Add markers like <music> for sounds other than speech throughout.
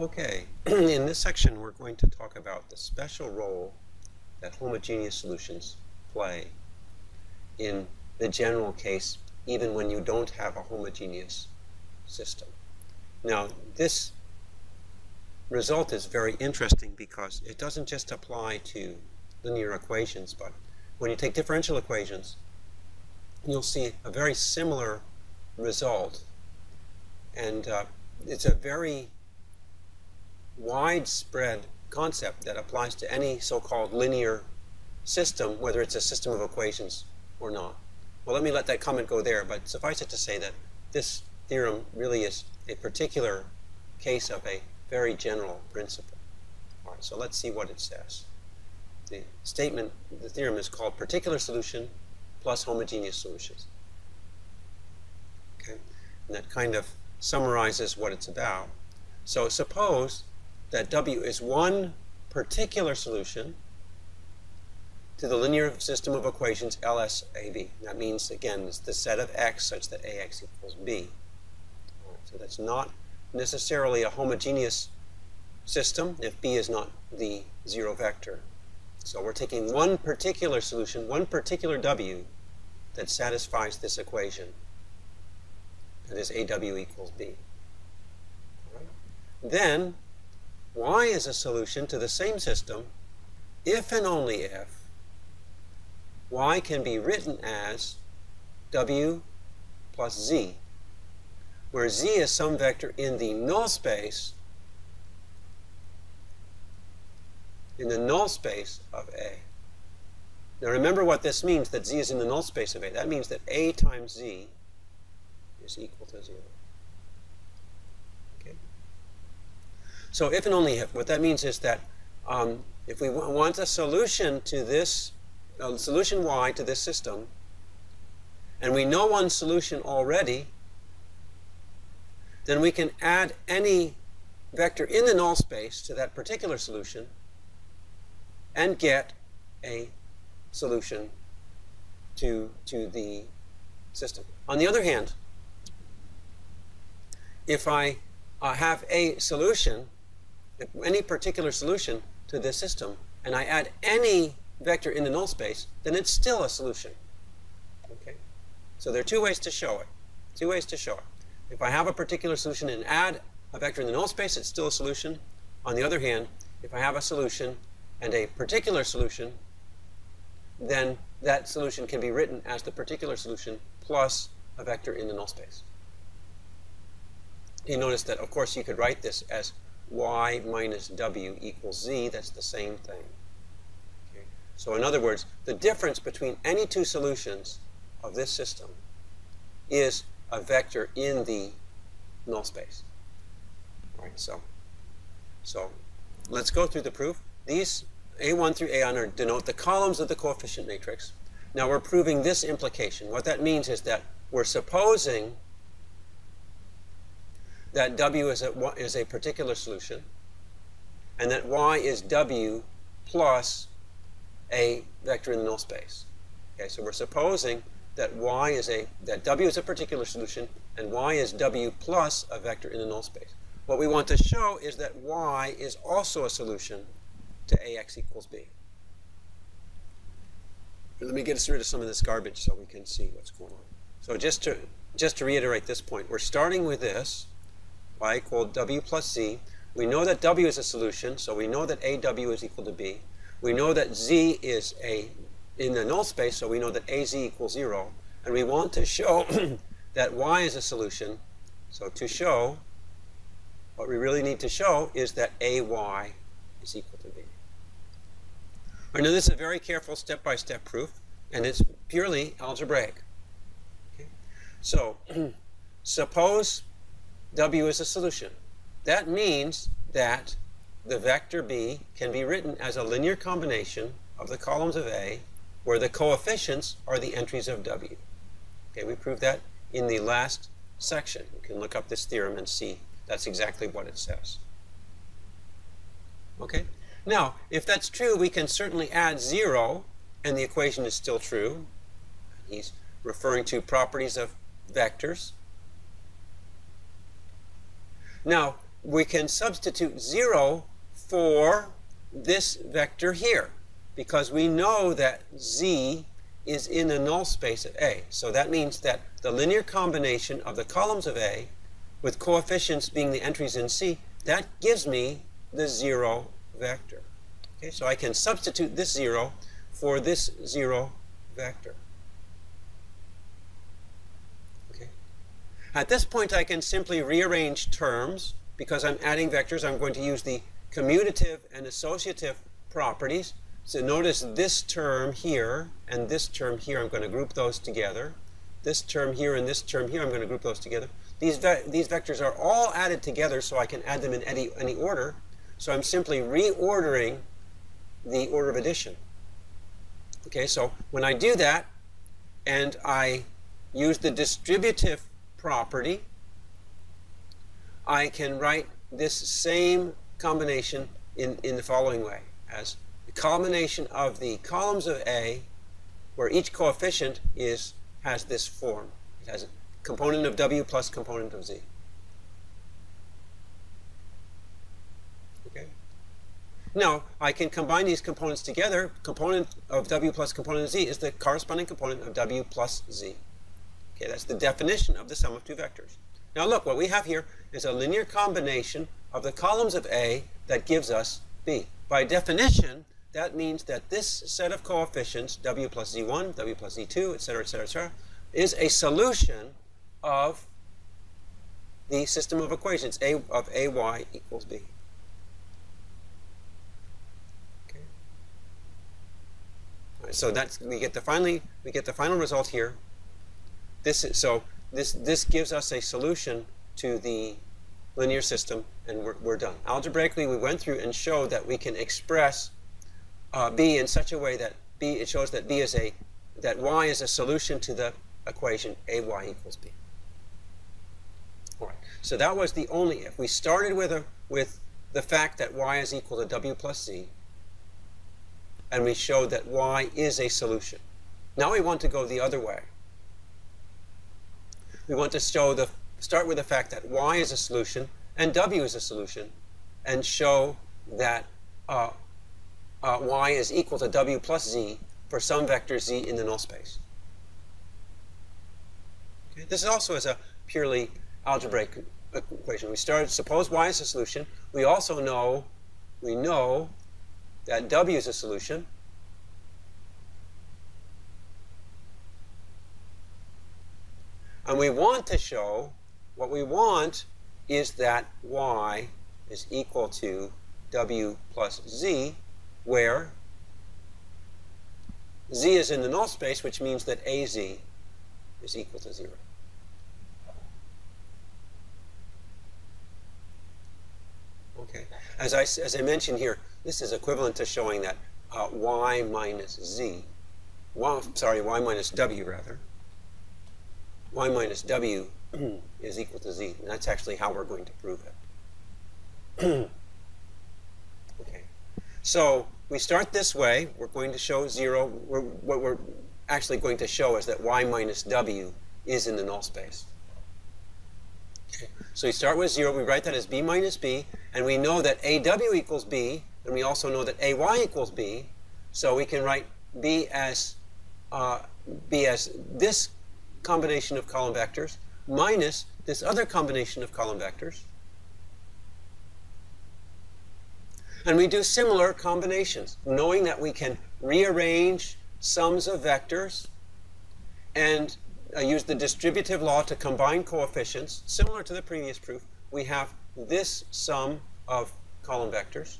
Okay, <clears throat> in this section we're going to talk about the special role that homogeneous solutions play in the general case even when you don't have a homogeneous system. Now this result is very interesting because it doesn't just apply to linear equations but when you take differential equations you'll see a very similar result and uh, it's a very widespread concept that applies to any so-called linear system, whether it's a system of equations or not. Well, let me let that comment go there, but suffice it to say that this theorem really is a particular case of a very general principle. All right, so let's see what it says. The statement, the theorem is called particular solution plus homogeneous solutions. Okay, and that kind of summarizes what it's about. So suppose that W is one particular solution to the linear system of equations LSAB. That means, again, it's the set of x such that AX equals B. Right, so that's not necessarily a homogeneous system if B is not the zero vector. So we're taking one particular solution, one particular W that satisfies this equation. That is AW equals B. Right. Then y is a solution to the same system if and only if y can be written as w plus z, where z is some vector in the null space in the null space of A. Now remember what this means, that z is in the null space of A. That means that A times z is equal to 0. So if and only if, what that means is that um, if we want a solution to this, a solution y to this system, and we know one solution already, then we can add any vector in the null space to that particular solution and get a solution to, to the system. On the other hand, if I uh, have a solution any particular solution to this system, and I add any vector in the null space, then it's still a solution. Okay? So there are two ways to show it. Two ways to show it. If I have a particular solution and add a vector in the null space, it's still a solution. On the other hand, if I have a solution and a particular solution, then that solution can be written as the particular solution plus a vector in the null space. You notice that, of course, you could write this as y minus w equals z, that's the same thing. Okay? So in other words, the difference between any two solutions of this system is a vector in the null space. All right, so, so let's go through the proof. These A1 through AN are denote the columns of the coefficient matrix. Now we're proving this implication. What that means is that we're supposing that W is a, is a particular solution, and that Y is W plus a vector in the null space. Okay, so we're supposing that Y is a, that W is a particular solution, and Y is W plus a vector in the null space. What we want to show is that Y is also a solution to AX equals B. Let me get us rid of some of this garbage so we can see what's going on. So just to, just to reiterate this point, we're starting with this, y equal w plus z. We know that w is a solution, so we know that aw is equal to b. We know that z is a in the null space, so we know that az equals 0. And we want to show <clears throat> that y is a solution. So to show, what we really need to show is that ay is equal to b. All right, now this is a very careful step-by-step -step proof, and it's purely algebraic. Okay? So <clears throat> suppose W is a solution. That means that the vector B can be written as a linear combination of the columns of A where the coefficients are the entries of W. Okay, we proved that in the last section. You can look up this theorem and see that's exactly what it says. Okay, now if that's true, we can certainly add 0 and the equation is still true. He's referring to properties of vectors. Now, we can substitute 0 for this vector here because we know that z is in the null space of A. So that means that the linear combination of the columns of A with coefficients being the entries in C, that gives me the 0 vector. Okay, so I can substitute this 0 for this 0 vector. At this point, I can simply rearrange terms. Because I'm adding vectors, I'm going to use the commutative and associative properties. So notice this term here and this term here, I'm going to group those together. This term here and this term here, I'm going to group those together. These, ve these vectors are all added together so I can add them in any, any order. So I'm simply reordering the order of addition. Okay, so when I do that and I use the distributive property, I can write this same combination in, in the following way as the combination of the columns of A where each coefficient is has this form. It has a component of W plus component of Z. Okay. Now, I can combine these components together. Component of W plus component of Z is the corresponding component of W plus Z. Okay, that's the hmm. definition of the sum of two vectors. Now look, what we have here is a linear combination of the columns of A that gives us B. By definition, that means that this set of coefficients, W plus Z1, W plus Z2, etc., etc., etc., is a solution of the system of equations A of AY equals B. Okay. so that's we get the finally we get the final result here. This is so this this gives us a solution to the linear system, and we're, we're done. Algebraically, we went through and showed that we can express uh, b in such a way that b it shows that b is a that y is a solution to the equation ay equals b. All right. So that was the only if. We started with a with the fact that y is equal to w plus z, and we showed that y is a solution. Now we want to go the other way. We want to show the start with the fact that y is a solution and w is a solution, and show that uh, uh, y is equal to w plus z for some vector z in the null space. Okay. This also is a purely algebraic equation. We start, suppose y is a solution. We also know, we know that w is a solution. And we want to show, what we want is that y is equal to w plus z where z is in the null space, which means that az is equal to 0. Okay. As I, as I mentioned here, this is equivalent to showing that uh, y minus z, y, sorry, y minus w rather, y minus w <clears throat> is equal to z. And that's actually how we're going to prove it. <clears throat> okay. So we start this way. We're going to show 0. We're, what we're actually going to show is that y minus w is in the null space. So we start with 0. We write that as b minus b. And we know that aw equals b. And we also know that ay equals b. So we can write b as, uh, b as this combination of column vectors minus this other combination of column vectors. And we do similar combinations, knowing that we can rearrange sums of vectors and uh, use the distributive law to combine coefficients. Similar to the previous proof, we have this sum of column vectors.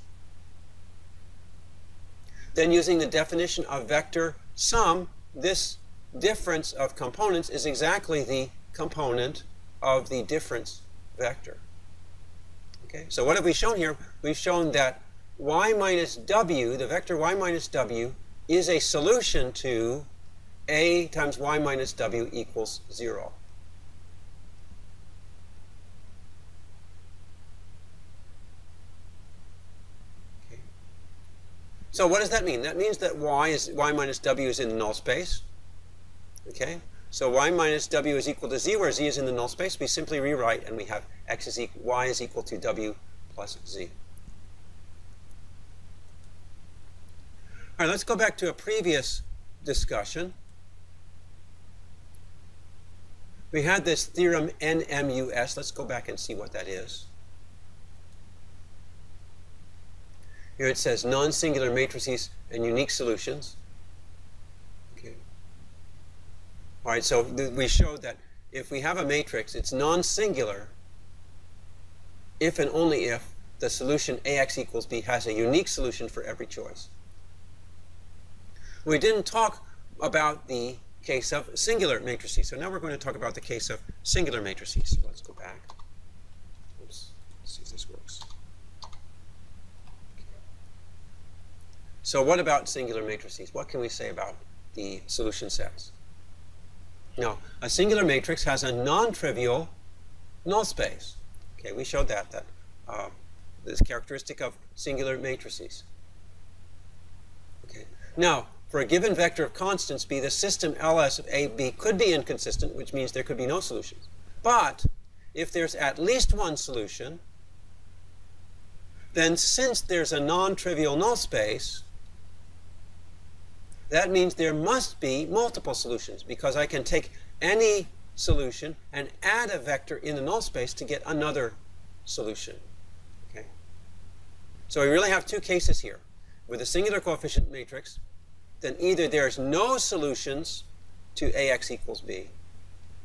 Then using the definition of vector sum, this difference of components is exactly the component of the difference vector. Okay, so what have we shown here? We've shown that y minus w, the vector y minus w, is a solution to a times y minus w equals 0. Okay. So what does that mean? That means that y is y minus w is in the null space. Okay. So y minus w is equal to z, where z is in the null space. We simply rewrite, and we have x is equal, y is equal to w plus z. All right, let's go back to a previous discussion. We had this theorem NMUS. Let's go back and see what that is. Here it says non-singular matrices and unique solutions. Okay. All right, so we showed that if we have a matrix, it's non-singular if and only if the solution AX equals B has a unique solution for every choice. We didn't talk about the case of singular matrices. So now we're going to talk about the case of singular matrices. So let's go back. Oops. Let's see if this works. So what about singular matrices? What can we say about the solution sets? Now, a singular matrix has a non-trivial null space. Okay, we showed that, that uh, this characteristic of singular matrices. Okay. Now, for a given vector of constants b, the system LS of a, b could be inconsistent, which means there could be no solutions. But if there's at least one solution, then since there's a non-trivial null space, that means there must be multiple solutions because I can take any solution and add a vector in the null space to get another solution. Okay? So we really have two cases here. With a singular coefficient matrix, then either there's no solutions to ax equals b,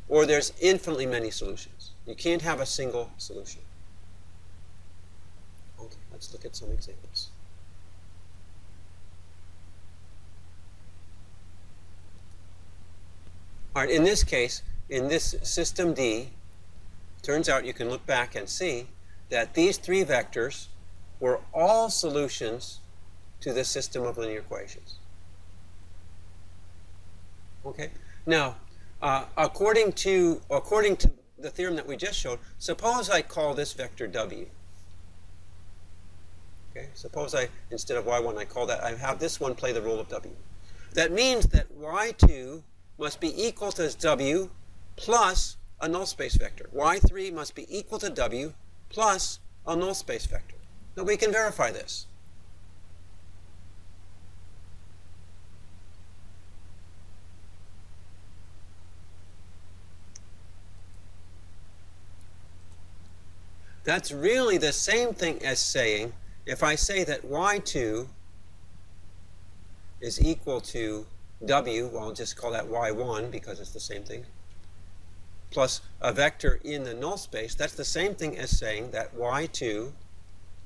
or there's infinitely many solutions. You can't have a single solution. Okay, let's look at some examples. All right, in this case, in this system D, turns out you can look back and see that these three vectors were all solutions to this system of linear equations. Okay. Now, uh, according to according to the theorem that we just showed, suppose I call this vector w. Okay. Suppose I instead of y1 I call that I have this one play the role of w. That means that y2 must be equal to w plus a null space vector. y3 must be equal to w plus a null space vector. Now we can verify this. That's really the same thing as saying, if I say that y2 is equal to w, well, I'll just call that y1 because it's the same thing, plus a vector in the null space, that's the same thing as saying that y2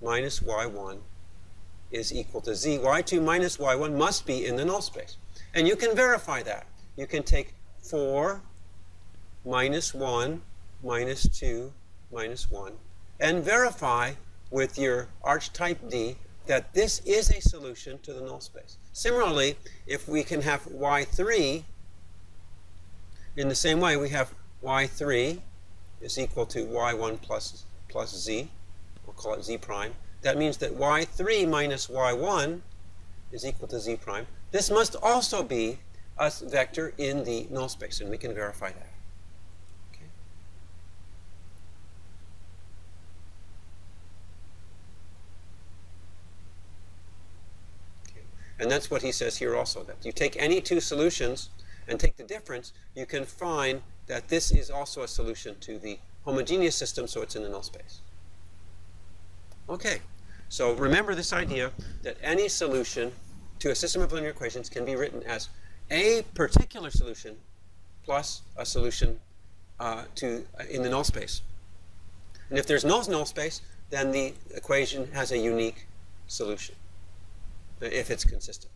minus y1 is equal to z. y2 minus y1 must be in the null space. And you can verify that. You can take 4 minus 1 minus 2 minus 1 and verify with your archetype D that this is a solution to the null space. Similarly, if we can have y3, in the same way we have y3 is equal to y1 plus, plus z, we'll call it z prime. That means that y3 minus y1 is equal to z prime. This must also be a vector in the null space, and we can verify that. And that's what he says here also, that you take any two solutions and take the difference, you can find that this is also a solution to the homogeneous system, so it's in the null space. Okay, so remember this idea that any solution to a system of linear equations can be written as a particular solution plus a solution uh, to uh, in the null space. And if there's no null space, then the equation has a unique solution if it's consistent.